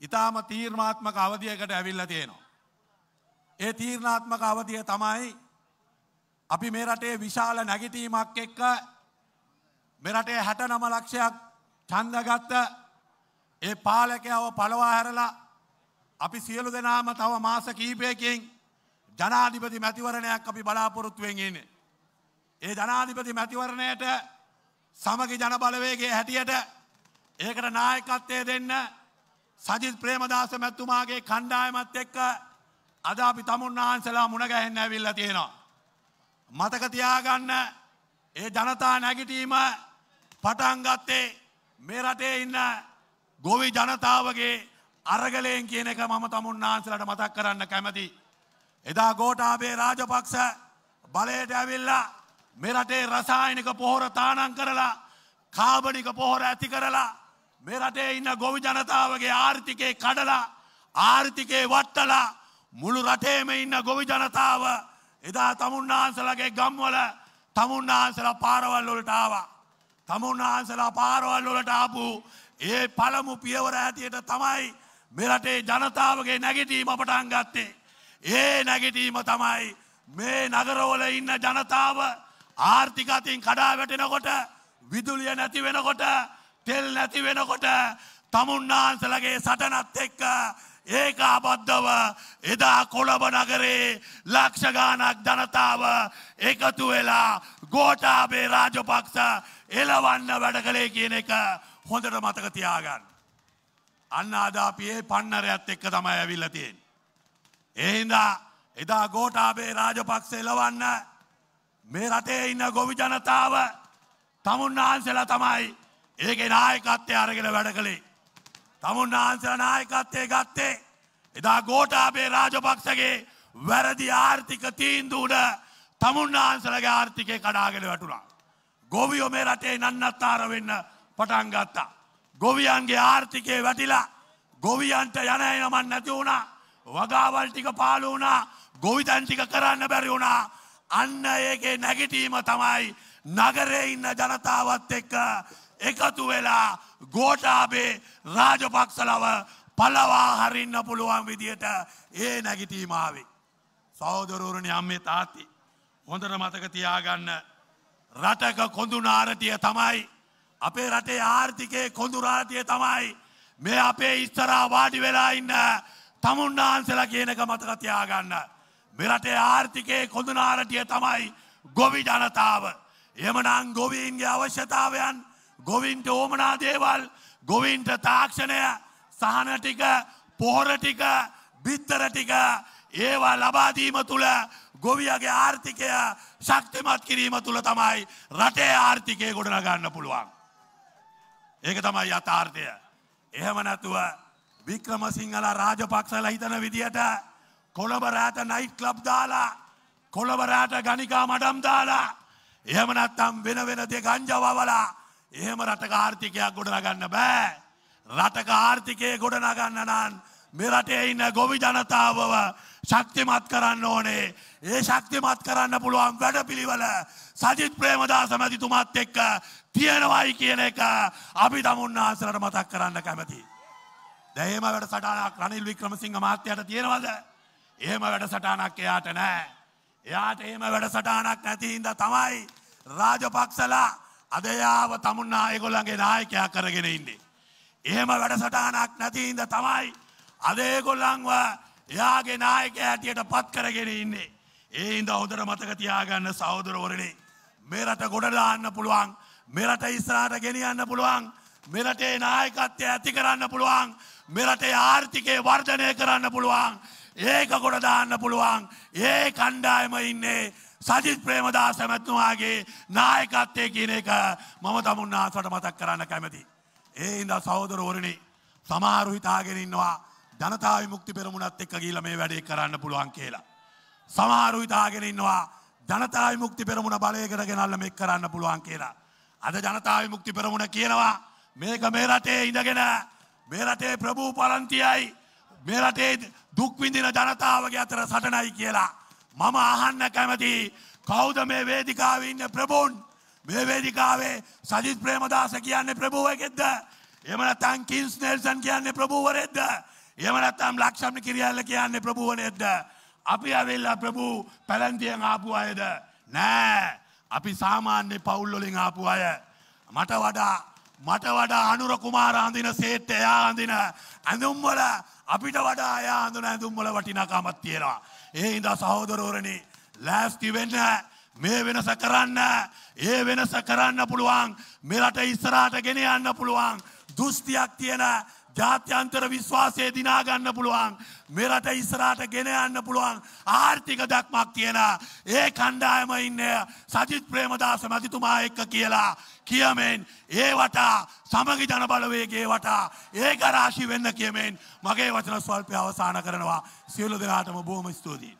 ඉතාම තීර්මාත්මක අවධියකට ඇවිල්ල තියෙනවා. ඒ තීරණාත්මක අවධිය තමයි අපි මේ රටේ විශාල නැගිටීමක් එක්ක මෙරටේ හැට නම ලක්ෂයක් චන්දගත්ත ඒ පාලකයව පලවා හැරලා අපි සියලු දෙනාම තව මාස කීපයකින් ජනාධිපති මැතිවරණයක් අපි බලාපොරොත්තුවෙන් ඉන්නේ. ඒ ජනාධිපති මැතිවරණයට සමගි ජනබලවේගේ හැටියට ඒකට නායකත්වය දෙන්න සජිත් ප්‍රේමදාස මැත්තුමාගේ කණ්ඩායමත් එක්ක අද අපි තමුන් වහන්සලා මුණගැහෙන්න ඇවිල්ල තියෙනවා. මතක තියාගන්න ඒ ජනතා නැගිටීම පටන්ගත්තේ මේ රටේ ඉන්න ගොවි ජනතාවගේ අරගලයෙන් කියන එක මම තමුන් වහන්සලට මතක් කරන්න කැමති. එදා ගෝටාබේ රාජපක්ෂ බලයට ඇවිල්ලා මෙරටේ රසායනික පොහොර තානං කරලා කාබනික පොහොර ඇති කරලා මෙරටේ ඉන්න ගොවි ජනතාවගේ ආර්ථිකය කඩලා ආර්ථිකය වට්ටලා මුළු රටේම ඉන්න ගොවි ජනතාව එදා තමුන්නාන්සලගේ ගම්වල තමුන්නාන්සල පාරවල්ලොලට ආවා. තමුන්නාන්සලා පාරවල්ලොලට ආපු ඒ පළමු පියවර ඇතියට තමයි මෙරටේ ජනතාවගේ නැගිටීම පටන් ගත්තේ. ඒ නැගිටීම තමයි මේ නගරවල ඉන්න ජනතාව ආර්ථිකතින් කඩා වැටෙනකොට විදුලිය නැති වෙනකොට තෙල් නැති වෙනකොට තමුන්නාන්සලගේ සටනත් එක්ක ඒකාබද්ධව එදා කොළඹ නගරේ ලක්ෂගානක් ජනතාව එකතු වෙලා ගෝටාබේ රාජපක්ෂ එලවන්න වැඩ කළේ කියන එක හොඳට මතක තියාගන්න. අන්න අදාපියේ පන්නරයත් එක්ක තමයි ඇවිල්ල තියෙන්. එහින්දා එදා ගෝටාබේ රාජපක්ෂ එලවන්න මේ රටේ ඉන්න ගොවි ජනතාව තමුන් වහන්සලා තමයි ඒක නායකත්වය අරගෙන වැඩ කළේ. තමුන් වහන්සල නායකත්වය ගත්තේ එදා ගෝටාබේ රාජපක්ෂගේ වැරදි ආර්ථික තීන්දුවඩ තමුන් වහන්සලගේ ආර්ථිකය කඩාගෙන වැටුණා. ගොවියෝ මේ රටේ නන්නත්තාර වෙන්න පටන් ගත්තා. ගොවියන්ගේ ආර්ථිකය වැටිලා ගොවියන්ට යන එනමන් නැති වුණා වගාවල් ටික පාලු වුණා ගොවිතැන් ටික කරන්න බැරි වුණා අන්න ඒකේ නැගිටීම තමයි නගරේ ඉන්න ජනතාවත් එක්ක එකතු වෙලා ගෝටාබේ රාජපක්ෂලව පලවා හරින්න පුළුවන් විදියට ඒ නැගිටීමාවේ. සෞදරූරණය අම්මේ තාති. හොඳට මතක තියාගන්න රටක කොඳුනාරටිය තමයි. අපේ රටේ ආර්ථිකය කොඳුරාටිය තමයි. මේ අපේ ඉස්තරා වාඩි වෙලා ඉන්න තමුන්නාන්සල කියනක මතක තියාගන්න. මෙරටේ ආර්ථිකයේ කොඳුනාරටිය තමයි ගොවි ජනතාව. එමනං ගොවීන්ගේ අවශ්‍යතාවයන් ගොවින්ට ඕමනා දේවල් ගොවින්ට තාක්ෂණය සහනටික පොහොරටික බිත්තරටික ඒවා ලබාදීම තුළ ගොවියගේ ආර්ථිකය ශක්තිමත් කිරීම තුළ තමයි රටේ ආර්ථිකය ගොඩනගන්න පුළුවන්. ඒක තමයි යථාර්ථය. එහෙම නැතුව වික්‍රමසිංහල රාජපක්ෂල හිතන විදියට කොළඹ රෑට නයිට් ලබ් දාලා කොළඹ රෑට ගනිකා මඩම් දාලා එහෙම නැත්තම් වෙන වෙන දෙ ගංජවවලා එහෙම රටක ආර්ථිකයක් ගොඩනගන්න බෑ. රටක ආර්ථිකය ගොඩනගන්න නන් මෙරටේ ඉන්න ගොවි ජනතාවව ශක්තිමත් කරන්න ඕනේ. ඒ ශක්තිමත් කරන්න පුළුවන් වැඩ පිළිවල සජිත් ප්‍රේමදාස මැතිතුමත් එක්ක තියෙනවයි කියන එක අපි තමුන්නාසලට මතක් කරන්න කැමති. දැහෙම වැඩ සටානක් රනිල් වික්‍රමසිංහ මාත්‍යයට තියෙනවද. එහෙම වැඩ සටානක් එයාට නෑ. එයාට එහෙම වැඩ සටානක් නැතිහින්ද තමයි රාජපක්ෂලා අදයාව තමුන්නා ඒගොල්ලන්ගේ නායකයා කරගෙන ඉන්නේ. එහෙම වැඩසටානක් නැතිහින්ද තමයි අදේගොල්ලංව එයාගේ නායක ඇටියට පත් කරගෙන ඉන්නේ. ඒහින්ද හොදර මතක තියාගන්න සෞදරවරණේ. මෙරට ගොඩදාන්න පුළුවන් මෙරට ඉස්රාට ගෙනියන්න පුළුවන් මෙරටේ නායකත්වය ඇති කරන්න පුළුවන් මෙරටේ ආර්ථිකය වර්ධනය කරන්න පුළුවන් ඒක ගොඩදාන්න පුළුවන් ඒ කණ්ඩායම ඉන්නේ සජිත් ප්‍රේමදාස මැත්තුවාගේ නායකත්තය කියන එක මම තමුන්නාසට මතක් කරන්න කැමති. ඒ ඉද සෞදරවරණි සමාරු හිතාගෙන ඉන්නවා ජනතාව මුක්ති පෙරමුණත් එක්ක ගීල මේ වැඩේ කරන්න පුළුවන් කියලා. සමාරු හිතාගෙන ඉන්නවා ජනතාව මුක්ති පෙරමුණ බලයකට ගෙනල්ල මෙක් කරන්න පුළුවන් කියලා. අද ජනතාව මුක්ති පෙරමුණ කියනවා මේක මේ රටේ ඉඳගෙන මේ රටේ ප්‍රභූ පලන්තියයි මේ රටේ දුක්විඳින ජනතාවගේ අතර සටනයි කියලා. මම අහන්න කැමති කෞද මේ වේදිකාව ඉන්න ප්‍රබුන් මේ වේදිකාවේ සජිත් ප්‍රේමදාස කියන්නේ ප්‍රභූවගෙද්ද එහෙම නැත්නම් කින්ස් නෙල්සන් කියන්නේ ප්‍රභූවරයෙක්ද? එහෙම නැත්නම් ලක්ෂම්න කිරියල්ල කියන්නේ ප්‍රභූවරයෙක්ද? අපි ඇවිල්ලා ප්‍රභූ පැලැන්තියෙන් ආපු අයද? නෑ. අපි සාමාන්‍ය පවුල් වලින් ආපු අය. මට වඩා මට වඩා අනුර කුමාර අඳින සේට්ට එයා අඳින ඇඳුම් වල අපිට වඩා එයා අඳින ඇඳුම් වල වටිනාකමක් තියෙනවා. ඒ හින්දා සහෝදරවරනි ලෑස්ති වෙන්න. මේ වෙනස කරන්න. ඒ වෙනස කරන්න පුළුවන්. මෙරට ඉස්සරහට ගෙන යන්න පුළුවන්. දුස්තියක් තියෙන ජාත්‍යන්තර විශ්වාසය දිනාගන්න පුළුවන්. මෙරට ඉස්සරහට ගෙන යන්න පුළුවන්. ආර්ථික දක්මක් තියෙන ඒ කණ්ඩායම ඉන්න සජිත් ප්‍රේමදාස මැතිතුමා එක්ක කියලා කියමෙන් ඒ වටා සමගි ජන බලවේගේ වටා ඒ ගරාශි වෙන්න කියමෙන් මගේ වචන ස්වල්පය අවසාන කරනවා. සියලු දෙනාටම බොහොම ස්තුතියි.